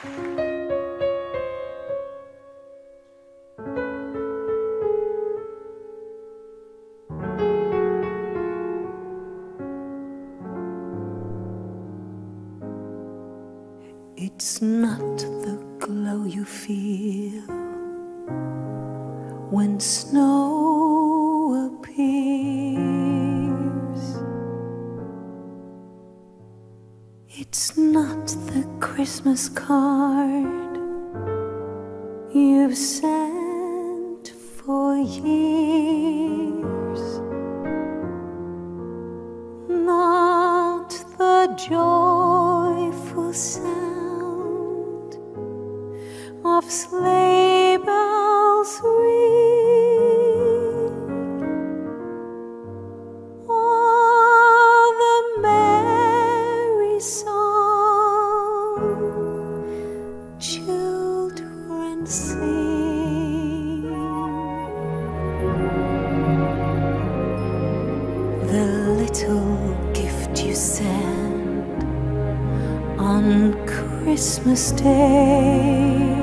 It's not the glow you feel when snow It's not the Christmas card you've sent for years. Not the joyful sound of sleigh children sing. The little gift you send on Christmas Day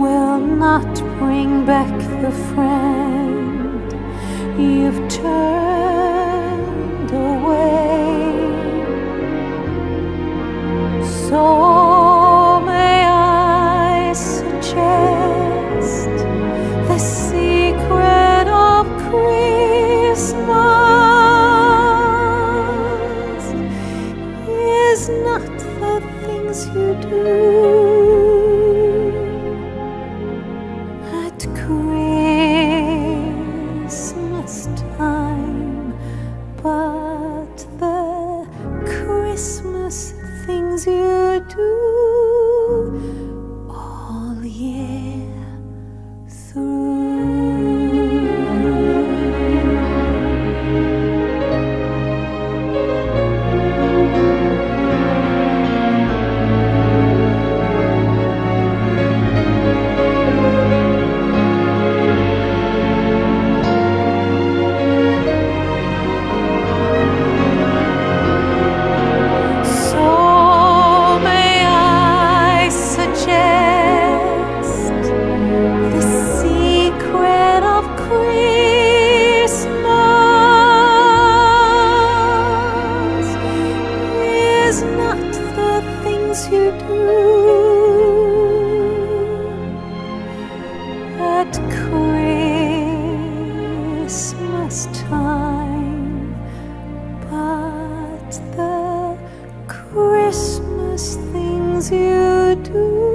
will not bring back the friend you've turned So may I suggest the secret of Christmas is not the things you do things you do at Christmas time, but the Christmas things you do.